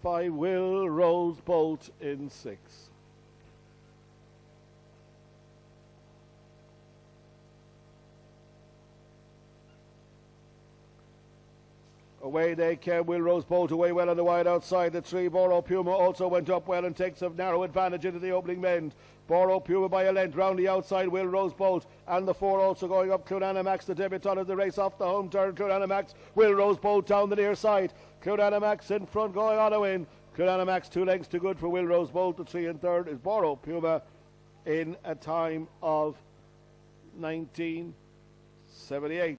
Five Willrose Bolt in six. Away they came. Willrose Bolt away well on the wide outside. The three. Bauroe Puma also went up well and takes a narrow advantage into the opening bend. Bauroe Puma by a length round the outside. Willrose Bolt and the four also going up. Clounanna Max, the debutant of the race off the home turn. Clounanna Max. Willrose Bolt down the near side. Clounanna Max in front going on a win. Clounanna Max two lengths too good for Willrose Bolt. The three and third is Bauroe Puma in a time of 1978.